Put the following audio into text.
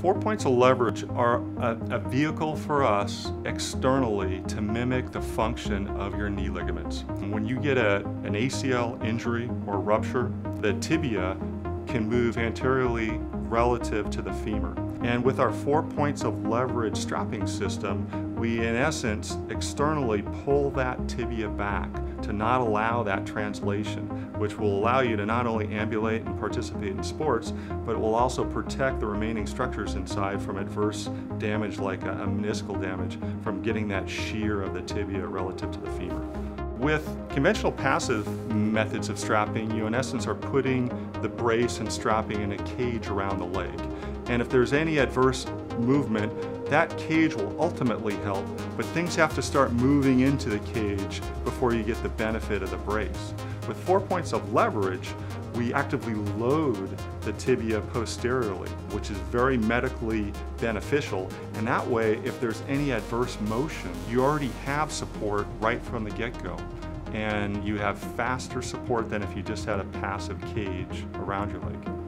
Four points of leverage are a, a, vehicle for us externally to mimic the function of your knee ligaments. And when you get a, an ACL injury or rupture, the tibia can move anteriorly relative to the femur. And with our four points of leverage strapping system, we in essence externally pull that tibia back to not allow that translation, which will allow you to not only ambulate and participate in sports, but it will also protect the remaining structures inside from adverse damage like a, a meniscal damage from getting that shear of the tibia relative to the femur. With conventional passive methods of strapping, you in essence are putting the brace and strapping in a cage around the leg. And if there's any adverse movement, that cage will ultimately help, but things have to start moving into the cage before you get the benefit of the brace. With four points of leverage, we actively load the tibia posteriorly, which is very medically beneficial. And that way, if there's any adverse motion, you already have support right from the get-go. And you have faster support than if you just had a passive cage around your leg.